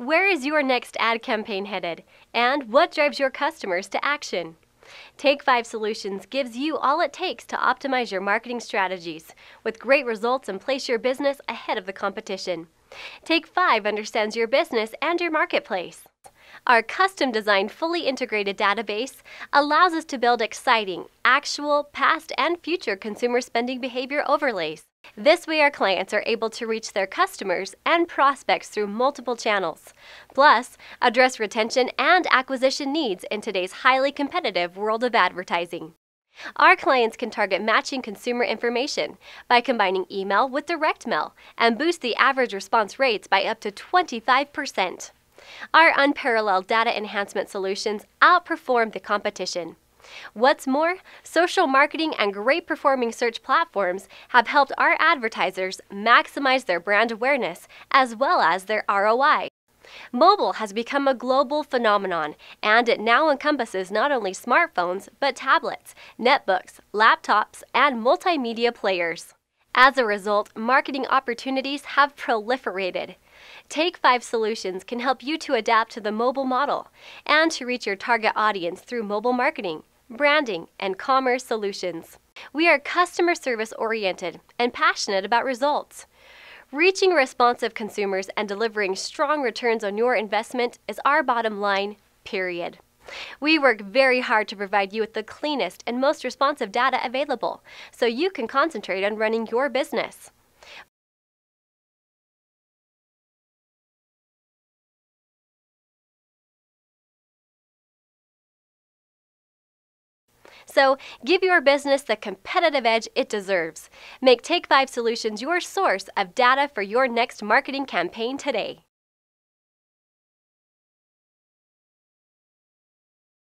Where is your next ad campaign headed? And what drives your customers to action? Take 5 Solutions gives you all it takes to optimize your marketing strategies with great results and place your business ahead of the competition. Take 5 understands your business and your marketplace. Our custom designed, fully integrated database allows us to build exciting, actual, past, and future consumer spending behavior overlays. This way, our clients are able to reach their customers and prospects through multiple channels, plus, address retention and acquisition needs in today's highly competitive world of advertising. Our clients can target matching consumer information by combining email with direct mail and boost the average response rates by up to 25%. Our unparalleled data enhancement solutions outperform the competition. What's more, social marketing and great performing search platforms have helped our advertisers maximize their brand awareness as well as their ROI. Mobile has become a global phenomenon, and it now encompasses not only smartphones, but tablets, netbooks, laptops, and multimedia players. As a result, marketing opportunities have proliferated. Take 5 Solutions can help you to adapt to the mobile model and to reach your target audience through mobile marketing, branding, and commerce solutions. We are customer service oriented and passionate about results. Reaching responsive consumers and delivering strong returns on your investment is our bottom line, period. We work very hard to provide you with the cleanest and most responsive data available so you can concentrate on running your business. So give your business the competitive edge it deserves. Make Take 5 Solutions your source of data for your next marketing campaign today.